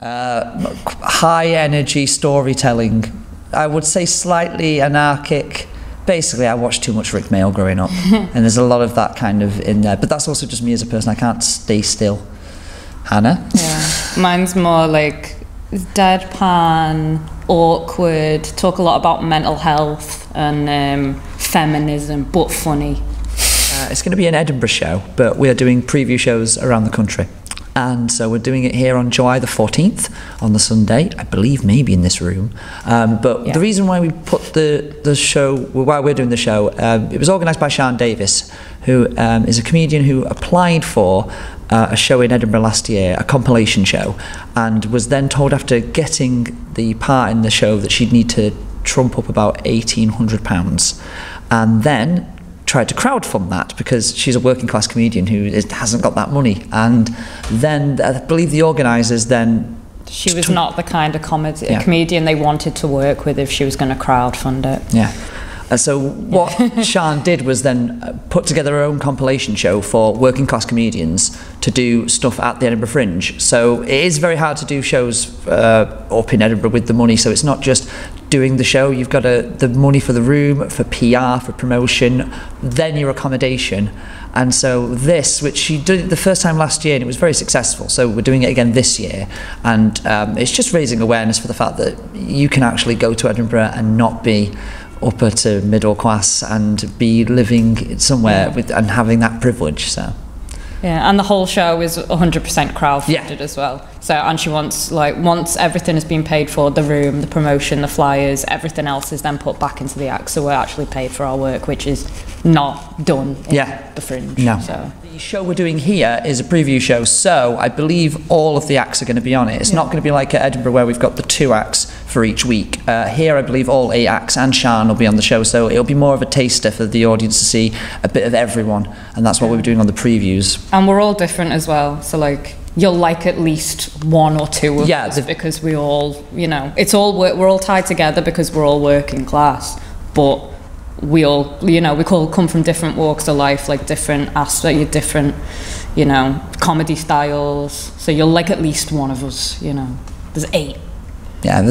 Uh, high energy storytelling. I would say slightly anarchic. Basically, I watched too much Rik Mayall growing up, and there's a lot of that kind of in there. But that's also just me as a person. I can't stay still. Hannah? Yeah. Mine's more like deadpan, awkward, talk a lot about mental health and um, feminism, but funny. Uh, it's going to be an Edinburgh show, but we are doing preview shows around the country. And so we're doing it here on July the 14th on the Sunday, I believe maybe in this room. Um, but Yeah. the reason why we put the, the show, well, why we're doing the show, um, it was organised by Siân Davies, who um, is a comedian who applied for uh, a show in Edinburgh last year, a compilation show, and was then told after getting the part in the show that she'd need to trump up about £1,800. And then tried to crowdfund that because she's a working class comedian who is, hasn't got that money. And then I believe the organisers then She was not the kind of comedy Yeah. comedian they wanted to work with if she was going to crowdfund it. Yeah. And so what Siân did was then uh, put together her own compilation show for working class comedians to do stuff at the Edinburgh Fringe. So it is very hard to do shows uh, up in Edinburgh with the money. So it's not just doing the show. You've got to, the money for the room, for PR, for promotion, then your accommodation. And so this, which she did the first time last year, and it was very successful. So we're doing it again this year, and um, it's just raising awareness for the fact that you can actually go to Edinburgh and not be upper to middle class and be living somewhere with and having that privilege. So Yeah, and the whole show is 100% crowdfunded Yeah. as well. So, and she wants, like, once everything has been paid for, the room, the promotion, the flyers, everything else is then put back into the act. So we're actually paid for our work, which is not done in Yeah. the fringe. No. So. The show we're doing here is a preview show, so I believe all of the acts are going to be on it. It's not going to be like at Edinburgh where we've got the two acts for each week. Uh, here, I believe all eight acts and Siân will be on the show, so it'll be more of a taster for the audience to see a bit of everyone, and that's what we're doing on the previews. And we're all different as well. So, like, you'll like at least one or two of Yeah, us because we all, you know, it's all, we're all tied together because we're all working class. But we all, you know, we all come from different walks of life, like different aspects, different, you know, comedy styles. So you'll like at least one of us, you know. There's eight. Yeah, uh,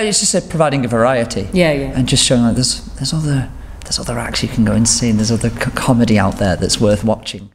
it's just uh, providing a variety. Yeah, yeah. and just showing like there's there's other there's other acts you can go and see and there's other comedy out there that's worth watching